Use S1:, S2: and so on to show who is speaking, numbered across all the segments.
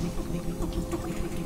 S1: Merci.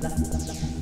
S2: Lass mich das schon.